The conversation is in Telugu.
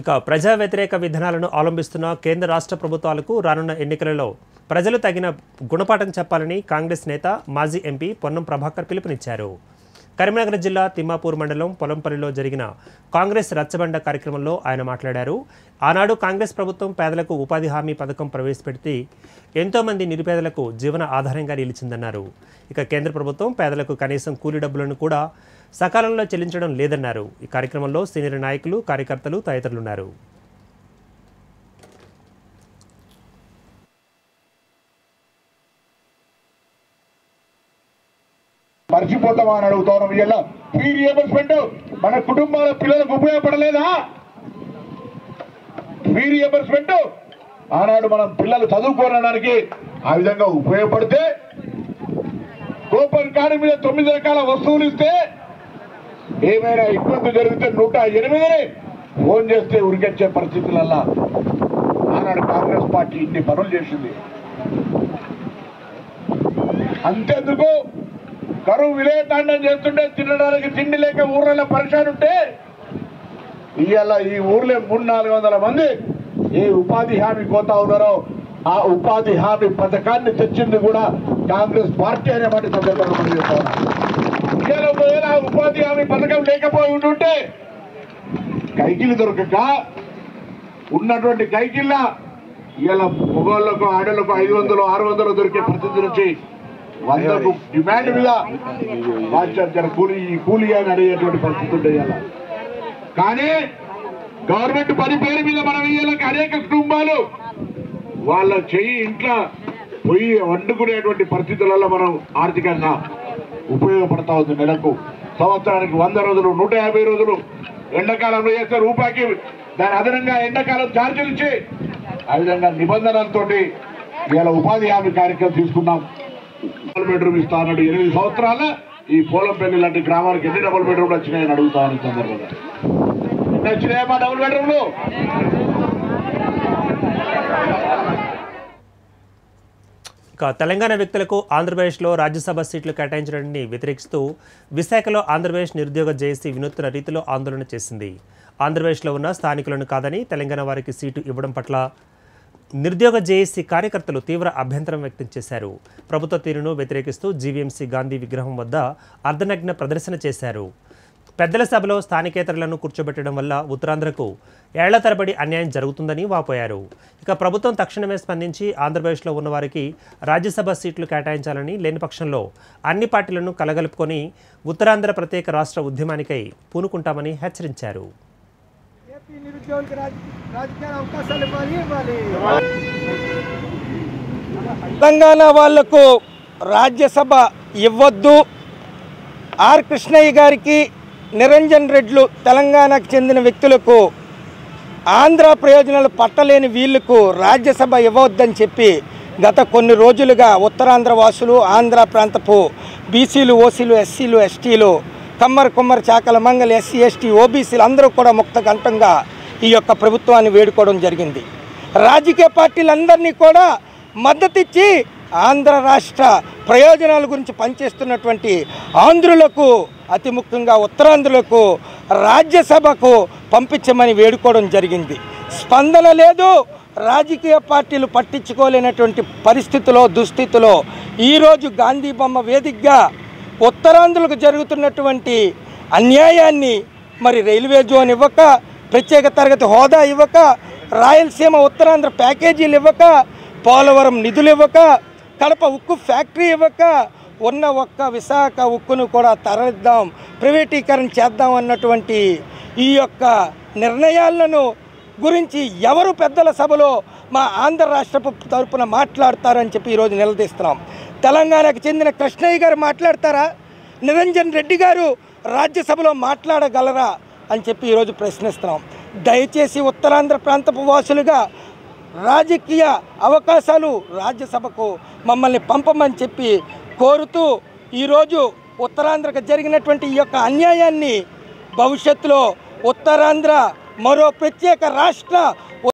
ఇక ప్రజా వ్యతిరేక విధానాలను అవలంబిస్తున్న కేంద్ర రాష్ట్ర ప్రభుత్వాలకు రానున్న ఎన్నికలలో ప్రజలు తగిన గుణపాఠం చెప్పాలని కాంగ్రెస్ నేత మాజీ ఎంపీ పొన్నం ప్రభాకర్ పిలుపునిచ్చారు. కరీంనగర్ జిల్లా తిమ్మాపూర్ మండలం పొలంపల్లిలో జరిగిన కాంగ్రెస్ రచ్చబండ కార్యక్రమంలో ఆయన మాట్లాడారు. ఆనాడు కాంగ్రెస్ ప్రభుత్వం పేదలకు ఉపాధి హామీ పథకం ప్రవేశపెడితే ఎంతోమంది నిరుపేదలకు జీవన ఆధారంగా నిలిచిందన్నారు. ఇక కేంద్ర ప్రభుత్వం పేదలకు కనీసం కూలి డబ్బులను కూడా సకాలంలో చెల్లించడం లేదన్నారు. ఈ కార్యక్రమంలో సీనియర్ నాయకులు కార్యకర్తలు తదితరులున్నారు. మర్చిపోతామా అని అడుగుతాను ఇవాళ ఫీ రియంబర్స్మెంట్ మన కుటుంబాల పిల్లలకు ఉపయోగపడలేదా? ఫీ రియంబర్స్మెంట్ ఆనాడు మనం పిల్లలు చదువుకోవడానికి ఆ విధంగా ఉపయోగపడితే కూపన్ కార్డు మీద తొమ్మిది రకాల వస్తువులు ఇస్తే ఏమైనా ఇబ్బంది జరిగితే నూట ఎనిమిదిని ఫోన్ చేస్తే ఉరికొచ్చే పరిస్థితులల్లా ఆనాడు కాంగ్రెస్ పార్టీ ఇన్ని పనులు చేసింది. అంతేందుకు? కరువు విలేతాండం చేస్తుంటే తినడానికి తిండి లేక ఊర్లలో పరిశాన్ ఉంటే ఇవాళ ఈ ఊర్లో మూడు నాలుగు వందల మంది ఏ ఉపాధి హామీ కోతా ఉన్నారో ఆ ఉపాధి హామీ పథకాన్ని తెచ్చింది కూడా కాంగ్రెస్ పార్టీ అనే మాట సందర్భంగా ఇవాళ ఒకవేళ ఉపాధి హామీ పథకం లేకపోయి ఉంటుంటే కైకిలు దొరకక ఉన్నటువంటి కైకిళ్ళ ఇవాళ మొగోళ్ళకు ఆడలకు ఐదు వందలు ఆరు వందలు దొరికే పరిస్థితి నుంచి వందకు డిమాండ్ మీద బాధ్యత కూలీ కూలీ అని అడిగేటువంటి పరిస్థితి ఉంటుంది కానీ గవర్నమెంట్ పని పేరు మీద మనం ఇయ్యాలకి అనేక కుటుంబాలు వాళ్ళ చెయ్యి ఇంట్లో పొయ్యి వండుకునేటువంటి పరిస్థితులలో మనం ఆర్థికంగా ఉపయోగపడతా ఉంది నెలకు. సంవత్సరానికి వంద రోజులు నూట యాభై రోజులు. ఎండాకాలంలో చేస్తే రూపాయికి దాని అదనంగా ఎండాకాలం ఛార్జీలు ఇచ్చి ఆ విధంగా నిబంధనలతోటి ఇవాళ ఉపాధి హామీ కార్యక్రమం తీసుకున్నాం. డబుల్ బెడ్రూమ్ ఇస్తా అన్నాడు. ఎనిమిది సంవత్సరాల ఈ పోలంపల్లి లాంటి గ్రామానికి ఎన్ని డబుల్ బెడ్రూమ్లు వచ్చినాయని అడుగుతాను ఈ సందర్భంగా వచ్చినాయమ్మా డబుల్ బెడ్రూమ్లు? ఇక తెలంగాణ వ్యక్తులకు ఆంధ్రప్రదేశ్లో రాజ్యసభ సీట్లు కేటాయించడాన్ని వ్యతిరేకిస్తూ విశాఖలో ఆంధ్రప్రదేశ్ నిరుద్యోగ జేఏసీ వినూత్న రీతిలో ఆందోళన చేసింది. ఆంధ్రప్రదేశ్లో ఉన్న స్థానికులను కాదని తెలంగాణ వారికి సీటు ఇవ్వడం పట్ల నిరుద్యోగ జేఏసీ కార్యకర్తలు తీవ్ర అభ్యంతరం వ్యక్తం చేశారు. ప్రభుత్వ తీరును వ్యతిరేకిస్తూ జీవీఎంసీ గాంధీ విగ్రహం వద్ద అర్ధనగ్న ప్రదర్శన చేశారు. పెద్దల సభలో స్థానికేతరులను కూర్చోబెట్టడం వల్ల ఉత్తరాంధ్రకు ఏళ్ళ తరబడి అన్యాయం జరుగుతుందని వాపోయారు. ఇక ప్రభుత్వం తక్షణమే స్పందించి ఆంధ్రప్రదేశ్లో ఉన్న వారికి రాజ్యసభ సీట్లు కేటాయించాలని లేని పక్షంలో అన్ని పార్టీలను కలగలుపుకొని ఉత్తరాంధ్ర ప్రత్యేక రాష్ట్ర ఉద్యమానికై పూనుకుంటామని హెచ్చరించారు. తెలంగాణ వాళ్ళకు రాజ్యసభ ఇవ్వద్దు. ఆర్ కృష్ణయ్య గారికి నిరంజన్ రెడ్లు తెలంగాణకు చెందిన వ్యక్తులకు ఆంధ్ర ప్రయోజనాలు పట్టలేని వీళ్ళకు రాజ్యసభ ఇవ్వవద్దని చెప్పి గత కొన్ని రోజులుగా ఉత్తరాంధ్ర వాసులు ఆంధ్ర ప్రాంతపు బీసీలు ఓసీలు ఎస్సీలు ఎస్టీలు కమ్మర్ కుమ్మర్ చాకల మంగళ ఎస్సీ ఎస్టీ ఓబీసీలు అందరూ కూడా ముక్తకంఠంగా ఈ యొక్క ప్రభుత్వాన్ని వేడుకోవడం జరిగింది. రాజకీయ పార్టీలందరినీ కూడా మద్దతిచ్చి ఆంధ్ర రాష్ట్ర ప్రయోజనాల గురించి పనిచేస్తున్నటువంటి ఆంధ్రులకు అతి ముఖ్యంగా ఉత్తరాంధ్రులకు రాజ్యసభకు పంపించమని వేడుకోవడం జరిగింది. స్పందన లేదు. రాజకీయ పార్టీలు పట్టించుకోలేనటువంటి పరిస్థితిలో దుస్థితిలో ఈరోజు గాంధీ బొమ్మ వేదికగా ఉత్తరాంధ్రులకు జరుగుతున్నటువంటి అన్యాయాన్ని మరి రైల్వే జోన్ ఇవ్వక ప్రత్యేక తరగతి హోదా ఇవ్వక రాయలసీమ ఉత్తరాంధ్ర ప్యాకేజీలు ఇవ్వక పోలవరం నిధులు ఇవ్వక కడప ఉక్కు ఫ్యాక్టరీ ఇవ్వక ఉన్న ఒక్క విశాఖ ఉక్కును కూడా తరలిద్దాం ప్రైవేటీకరణ చేద్దాం అన్నటువంటి ఈ యొక్క నిర్ణయాలను గురించి ఎవరు పెద్దల సభలో మా ఆంధ్ర రాష్ట్ర తరపున మాట్లాడతారని చెప్పి ఈరోజు నిలదీస్తున్నాం. తెలంగాణకు చెందిన కృష్ణయ్య గారు మాట్లాడతారా? నిరంజన్ రెడ్డి గారు రాజ్యసభలో మాట్లాడగలరా అని చెప్పి ఈరోజు ప్రశ్నిస్తున్నాం. దయచేసి ఉత్తరాంధ్ర ప్రాంతపు వాసులుగా రాజకీయ అవకాశాలు రాజ్యసభకు మమ్మల్ని పంపమని చెప్పి కోరుతూ ఈరోజు ఉత్తరాంధ్రకు జరిగినటువంటి ఈ యొక్క అన్యాయాన్ని భవిష్యత్తులో ఉత్తరాంధ్ర మరో ప్రత్యేక రాష్ట్ర